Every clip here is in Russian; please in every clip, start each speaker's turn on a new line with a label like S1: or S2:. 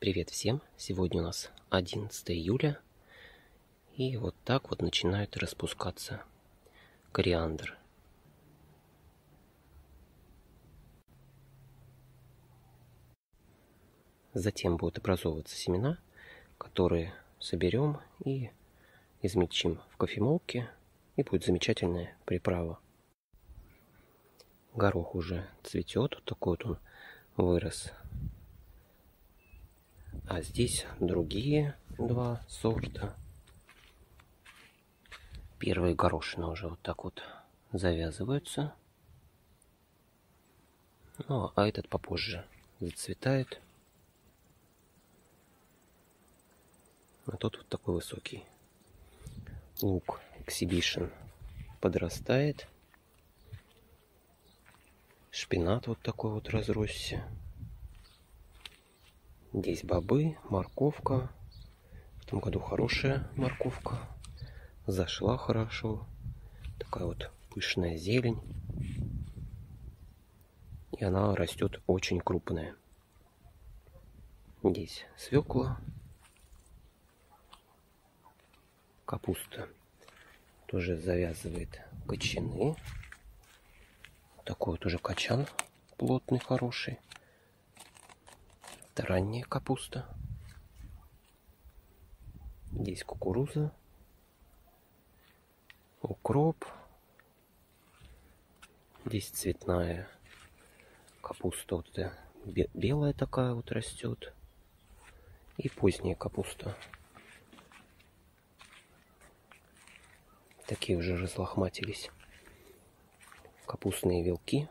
S1: Привет всем! Сегодня у нас 11 июля. И вот так вот начинает распускаться кориандр. Затем будут образовываться семена, которые соберем и измельчим в кофемолке. И будет замечательная приправа. Горох уже цветет. Вот такой вот он вырос а здесь другие два сорта. Первые горошины уже вот так вот завязываются. Ну, а этот попозже зацветает. А тот вот такой высокий. Лук Exhibition подрастает. Шпинат вот такой вот разросся. Здесь бобы, морковка. В том году хорошая морковка. Зашла хорошо. Такая вот пышная зелень. И она растет очень крупная. Здесь свекла. Капуста тоже завязывает кочаны. Такой вот уже качан плотный, хороший. Это ранняя капуста. Здесь кукуруза, укроп. Здесь цветная капуста, вот эта белая такая вот растет. И поздняя капуста. Такие уже разлохматились капустные вилки.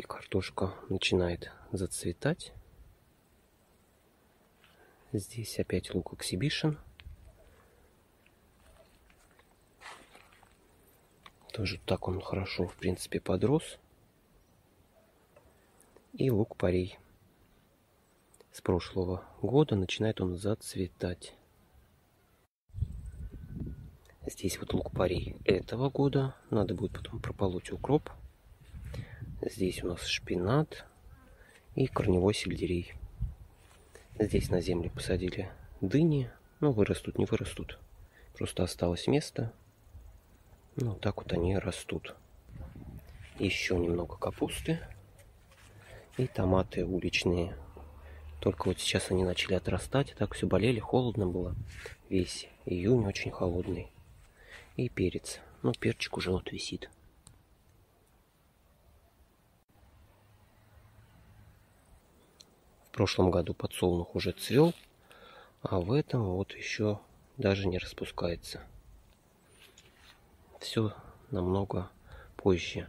S1: И картошка начинает зацветать. Здесь опять лук Exhibition. Тоже так он хорошо, в принципе, подрос. И лук парей. С прошлого года начинает он зацветать. Здесь вот лук парей этого года. Надо будет потом прополоть укроп. Здесь у нас шпинат и корневой сельдерей. Здесь на земле посадили дыни. Ну, вырастут, не вырастут. Просто осталось место. Ну, так вот они растут. Еще немного капусты. И томаты уличные. Только вот сейчас они начали отрастать. Так все болели, холодно было. Весь июнь очень холодный. И перец. Ну, перчик уже вот висит. В прошлом году подсолнух уже цвел, а в этом вот еще даже не распускается. Все намного позже.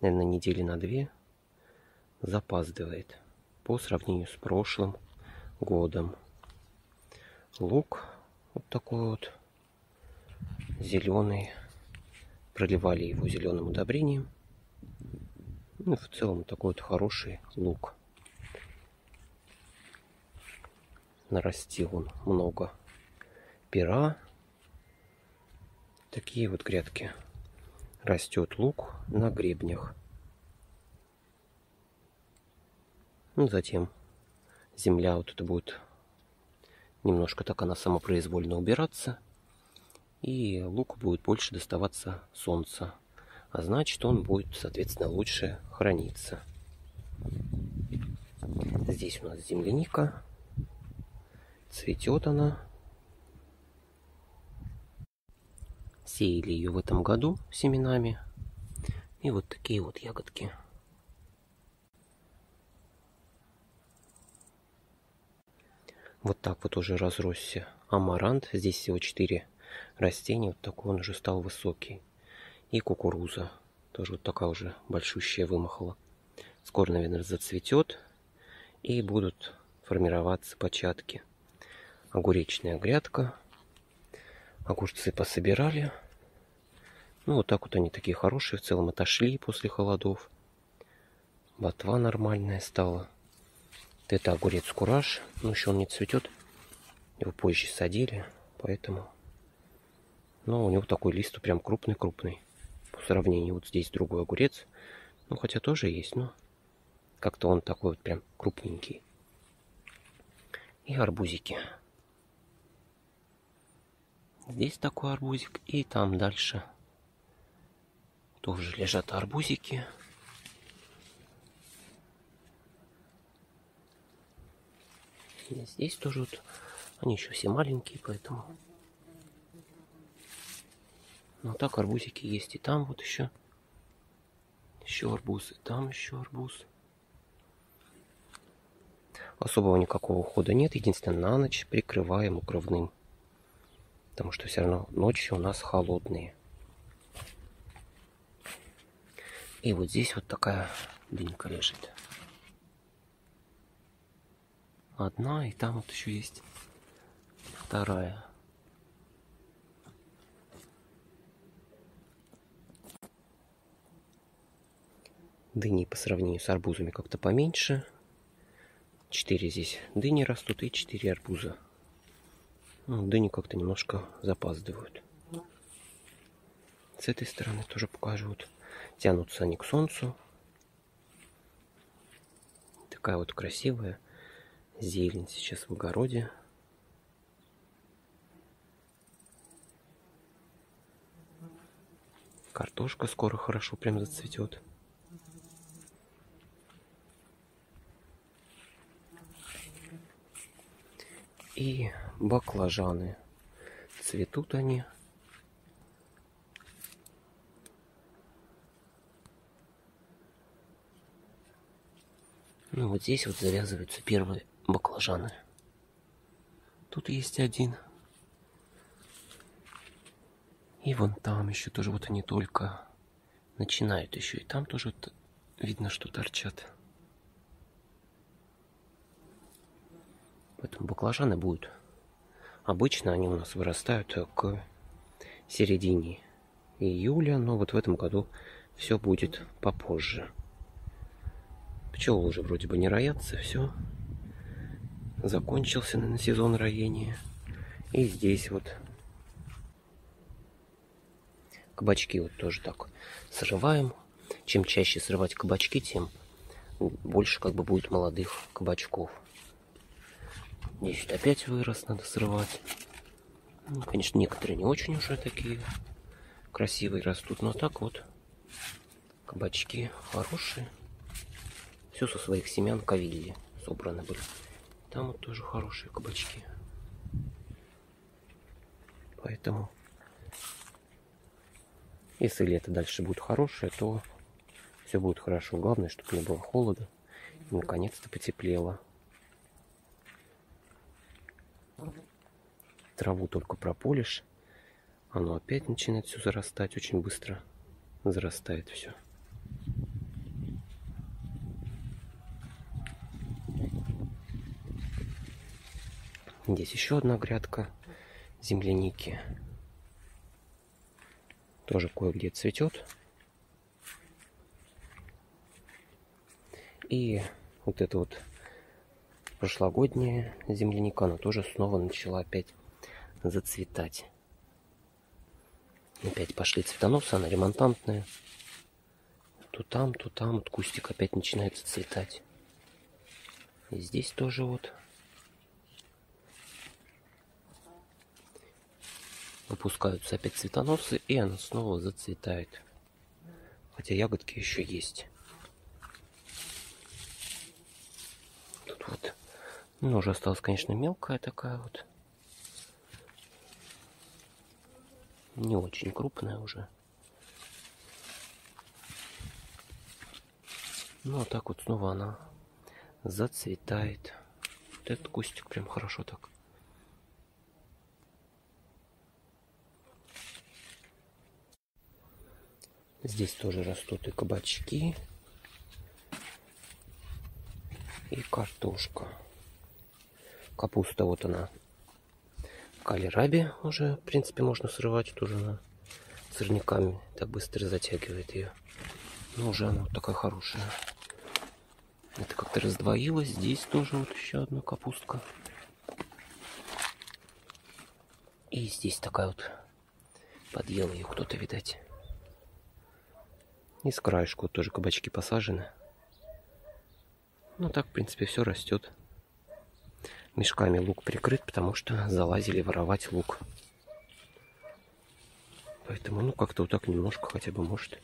S1: Наверное, недели на две запаздывает по сравнению с прошлым годом. Лук вот такой вот зеленый. Проливали его зеленым удобрением. Ну, в целом такой вот хороший лук. Нарастил он много пера. Такие вот грядки. Растет лук на гребнях. Ну, затем земля вот это будет немножко так она самопроизвольно убираться. И луку будет больше доставаться солнца. А значит, он будет, соответственно, лучше храниться. Здесь у нас земляника. Цветет она. Сеяли ее в этом году семенами. И вот такие вот ягодки. Вот так вот уже разросся амарант. Здесь всего 4 растения. Вот такой он уже стал высокий. И кукуруза. Тоже вот такая уже большущая вымахала. Скоро, наверное, зацветет. И будут формироваться початки огуречная грядка. Огурцы пособирали. Ну, вот так вот они такие хорошие. В целом отошли после холодов. Ботва нормальная стала. Вот это огурец кураж. Ну, еще он не цветет. Его позже садили. Поэтому... Но у него такой лист прям крупный-крупный. По сравнению вот здесь другой огурец. Ну, хотя тоже есть, но Как-то он такой вот прям крупненький. И арбузики. Здесь такой арбузик. И там дальше тоже лежат арбузики. И здесь тоже вот они еще все маленькие, поэтому... Но так арбузики есть и там вот еще. Еще арбуз, и там еще арбуз. Особого никакого ухода нет. Единственное, на ночь прикрываем укрывным. Потому что все равно ночью у нас холодные. И вот здесь вот такая дынька лежит. Одна, и там вот еще есть вторая. Дыни по сравнению с арбузами как-то поменьше. Четыре здесь дыни растут и четыре арбуза. Ну, дыни как-то немножко запаздывают. С этой стороны тоже покажут. Тянутся они к солнцу. Такая вот красивая зелень сейчас в огороде. Картошка скоро хорошо прям зацветет. И баклажаны. Цветут они. Ну вот здесь вот завязываются первые баклажаны. Тут есть один. И вон там еще тоже вот они только начинают еще. И там тоже вот видно, что торчат. Поэтому баклажаны будут. Обычно они у нас вырастают к середине июля, но вот в этом году все будет попозже. Пчелы уже вроде бы не роятся, все закончился на сезон роения. И здесь вот кабачки вот тоже так срываем. Чем чаще срывать кабачки, тем больше как бы будет молодых кабачков. Здесь опять вырос, надо срывать. Ну, конечно, некоторые не очень уже такие красивые растут, но так вот кабачки хорошие. Все со своих семян кавильи собраны были. Там вот тоже хорошие кабачки. Поэтому, если лето дальше будет хорошее, то все будет хорошо. Главное, чтобы не было холода. Наконец-то потеплело. Траву только прополишь, оно опять начинает все зарастать очень быстро. Зарастает все. Здесь еще одна грядка земляники. Тоже кое-где цветет. И вот это вот прошлогодняя земляника, она тоже снова начала опять зацветать. Опять пошли цветоносы, она ремонтантная. То там, то там вот кустик опять начинает зацветать. И здесь тоже вот выпускаются опять цветоносы, и она снова зацветает. Хотя ягодки еще есть. Тут вот, ну, уже осталась, конечно, мелкая такая вот. Не очень крупная уже. Ну, а так вот снова она зацветает. Вот этот кустик прям хорошо так Здесь тоже растут и кабачки, и картошка. Капуста вот она в калерабе уже, в принципе, можно срывать. Тоже она сорняками так быстро затягивает ее. Но уже она вот такая хорошая. Это как-то раздвоилось. Здесь тоже вот еще одна капустка. И здесь такая вот подъел ее кто-то, видать. И с краешку тоже кабачки посажены. Ну так, в принципе, все растет. Мешками лук прикрыт, потому что залазили воровать лук. Поэтому, ну, как-то вот так немножко хотя бы, может,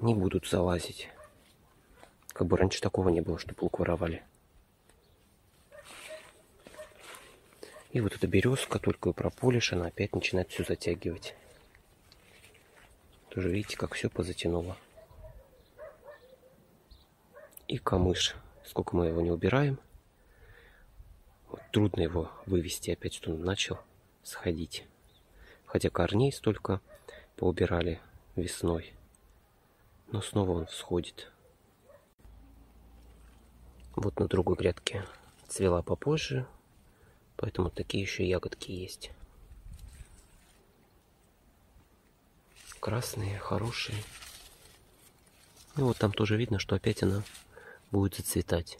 S1: не будут залазить. Как бы раньше такого не было, чтобы лук воровали. И вот эта березка, только прополишь, она опять начинает все затягивать. Тоже видите, как все позатянуло. И камыш. Сколько мы его не убираем. Трудно его вывести опять, что он начал сходить. Хотя корней столько поубирали весной. Но снова он всходит. Вот на другой грядке цвела попозже, поэтому такие еще ягодки есть. Красные, хорошие. И вот там тоже видно, что опять она будет зацветать.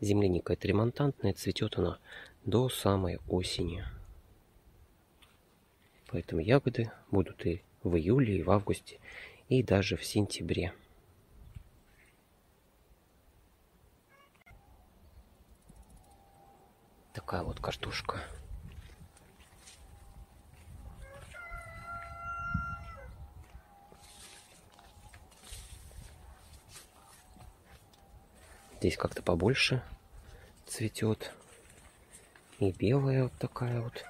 S1: Земляника это ремонтантная, цветет она до самой осени. Поэтому ягоды будут и в июле, и в августе, и даже в сентябре. Такая вот картошка. Здесь как-то побольше цветет. И белая вот такая вот.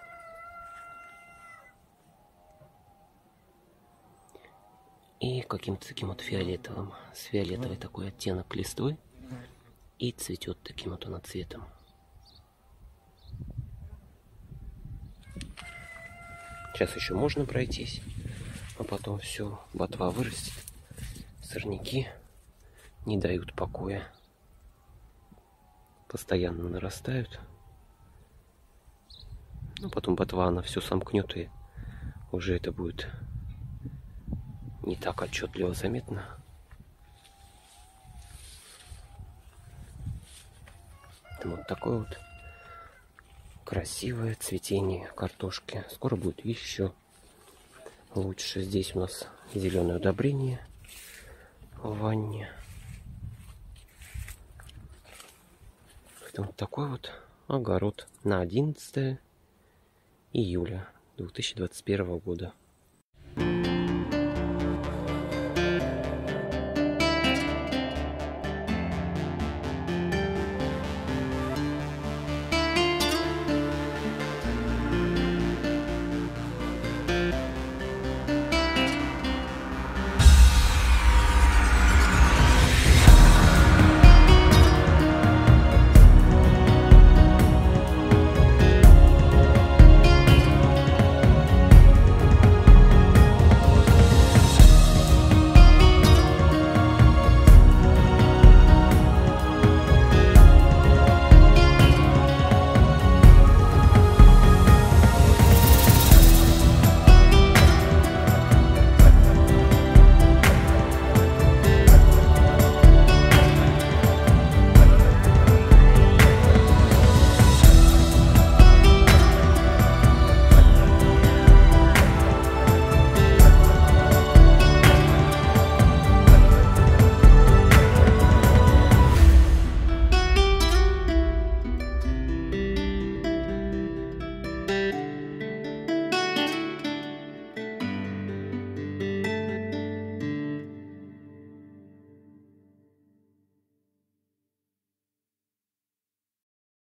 S1: И каким-то таким вот фиолетовым. С фиолетовой такой оттенок листвы. И цветет таким вот она цветом. Сейчас еще можно пройтись, а потом все, ботва вырастет. Сорняки не дают покоя постоянно нарастают. Ну, потом ботва, она все сомкнет, и уже это будет не так отчетливо заметно. Это вот такое вот красивое цветение картошки. Скоро будет еще лучше. Здесь у нас зеленое удобрение в ванне. Вот такой вот огород на 11 июля 2021 года.